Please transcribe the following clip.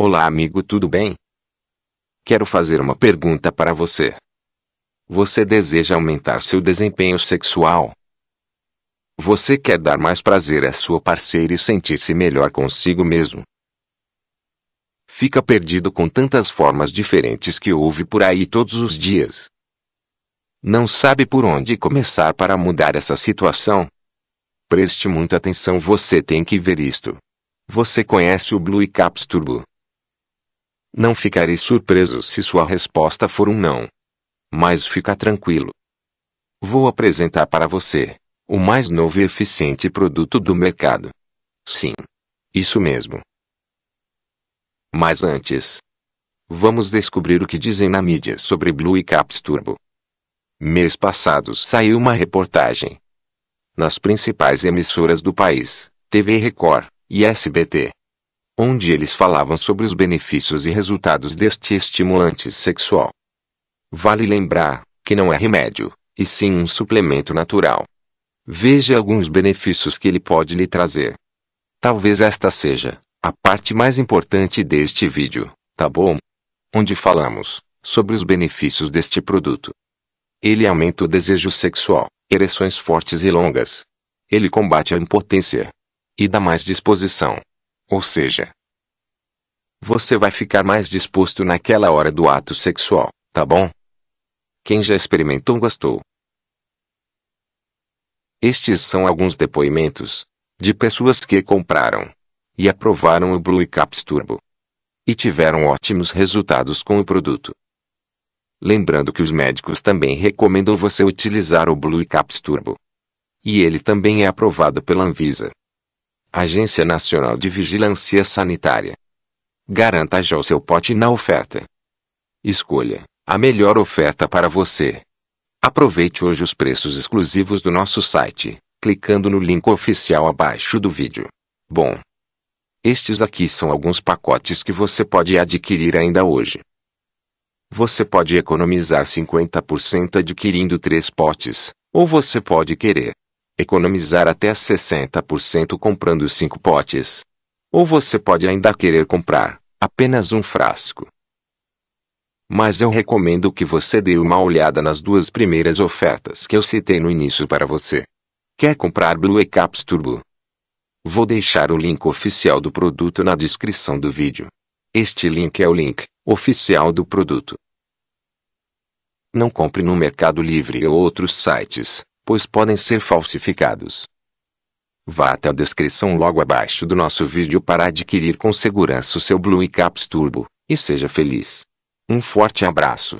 Olá amigo tudo bem? Quero fazer uma pergunta para você. Você deseja aumentar seu desempenho sexual? Você quer dar mais prazer à sua parceira e sentir-se melhor consigo mesmo? Fica perdido com tantas formas diferentes que ouve por aí todos os dias. Não sabe por onde começar para mudar essa situação? Preste muita atenção, você tem que ver isto. Você conhece o Blue Caps Turbo? Não ficarei surpreso se sua resposta for um não. Mas fica tranquilo. Vou apresentar para você o mais novo e eficiente produto do mercado. Sim. Isso mesmo. Mas antes, vamos descobrir o que dizem na mídia sobre Blue Caps Turbo. Mês passado saiu uma reportagem nas principais emissoras do país, TV Record e SBT, onde eles falavam sobre os benefícios e resultados deste estimulante sexual. Vale lembrar que não é remédio, e sim um suplemento natural. Veja alguns benefícios que ele pode lhe trazer. Talvez esta seja a parte mais importante deste vídeo, tá bom? Onde falamos sobre os benefícios deste produto. Ele aumenta o desejo sexual, ereções fortes e longas. Ele combate a impotência e dá mais disposição. Ou seja, você vai ficar mais disposto naquela hora do ato sexual, tá bom? Quem já experimentou gostou. Estes são alguns depoimentos de pessoas que compraram e aprovaram o Blue Caps Turbo e tiveram ótimos resultados com o produto. Lembrando que os médicos também recomendam você utilizar o Blue Caps Turbo. E ele também é aprovado pela Anvisa, Agência Nacional de Vigilância Sanitária. Garanta já o seu pote na oferta. Escolha a melhor oferta para você. Aproveite hoje os preços exclusivos do nosso site, clicando no link oficial abaixo do vídeo. Bom, estes aqui são alguns pacotes que você pode adquirir ainda hoje. Você pode economizar 50% adquirindo três potes, ou você pode querer economizar até 60% comprando cinco potes. Ou você pode ainda querer comprar apenas um frasco mas eu recomendo que você dê uma olhada nas duas primeiras ofertas que eu citei no início para você. Quer comprar Blue Caps Turbo? Vou deixar o link oficial do produto na descrição do vídeo. Este link é o link oficial do produto. Não compre no Mercado Livre ou outros sites, pois podem ser falsificados. Vá até a descrição logo abaixo do nosso vídeo para adquirir com segurança o seu Blue Caps Turbo, e seja feliz. Um forte abraço.